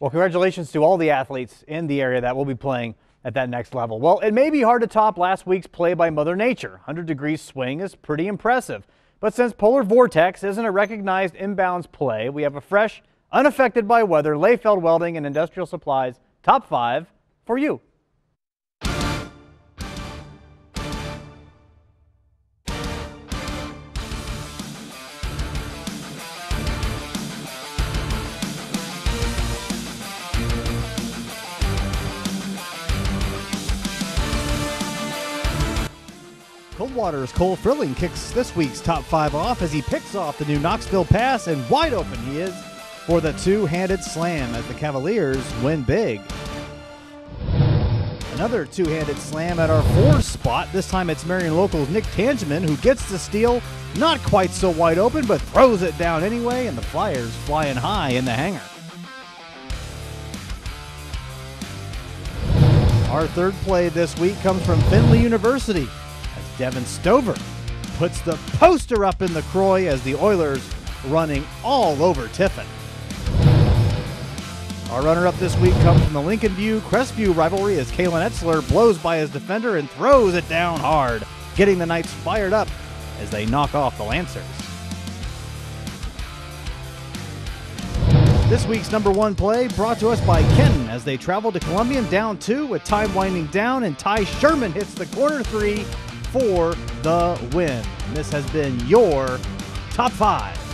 Well, congratulations to all the athletes in the area that will be playing at that next level. Well, it may be hard to top last week's play by Mother Nature. 100 degrees swing is pretty impressive. But since polar vortex isn't a recognized inbounds play, we have a fresh, unaffected by weather, Lefeld Welding and Industrial Supplies top five for you. Coldwater's Cole Frilling kicks this week's top five off as he picks off the new Knoxville pass, and wide open he is for the two handed slam as the Cavaliers win big. Another two handed slam at our four spot. This time it's Marion Local's Nick Tangeman who gets the steal, not quite so wide open, but throws it down anyway, and the Flyers flying high in the hangar. Our third play this week comes from Findlay University. Devin Stover puts the poster up in the Croy as the Oilers running all over Tiffin. Our runner-up this week comes from the Lincolnview Crestview rivalry as Kalen Etzler blows by his defender and throws it down hard, getting the Knights fired up as they knock off the Lancers. This week's number one play brought to us by Kenton as they travel to Columbian down two with time winding down and Ty Sherman hits the corner three for the win. And this has been your top five.